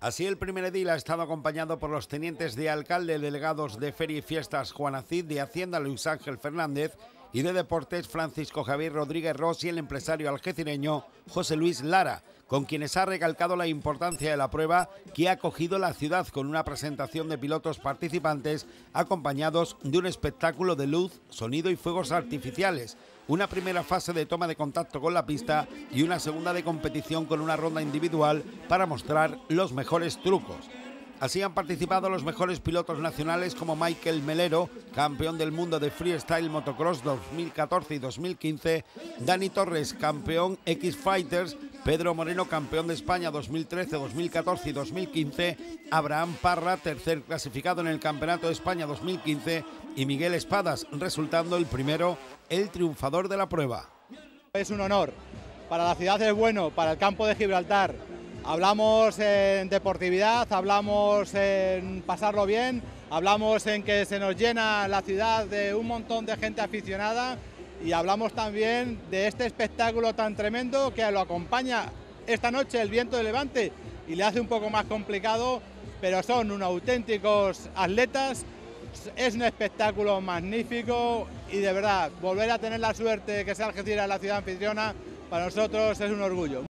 Así el primer edil ha estado acompañado por los tenientes de alcalde, delegados de Feria y Fiestas Juan Acid, de Hacienda Luis Ángel Fernández y de Deportes Francisco Javier Rodríguez Ross y el empresario algecireño José Luis Lara, con quienes ha recalcado la importancia de la prueba que ha acogido la ciudad con una presentación de pilotos participantes acompañados de un espectáculo de luz, sonido y fuegos artificiales, una primera fase de toma de contacto con la pista y una segunda de competición con una ronda individual para mostrar los mejores trucos. Así han participado los mejores pilotos nacionales como Michael Melero, campeón del mundo de freestyle motocross 2014 y 2015, Dani Torres, campeón X Fighters, Pedro Moreno, campeón de España 2013, 2014 y 2015, Abraham Parra, tercer clasificado en el Campeonato de España 2015 y Miguel Espadas, resultando el primero el triunfador de la prueba. Es un honor. Para la ciudad es bueno, para el campo de Gibraltar. Hablamos en deportividad, hablamos en pasarlo bien, hablamos en que se nos llena la ciudad de un montón de gente aficionada y hablamos también de este espectáculo tan tremendo que lo acompaña esta noche el viento de levante y le hace un poco más complicado, pero son unos auténticos atletas es un espectáculo magnífico y de verdad, volver a tener la suerte de que sea Algeciras la ciudad anfitriona, para nosotros es un orgullo.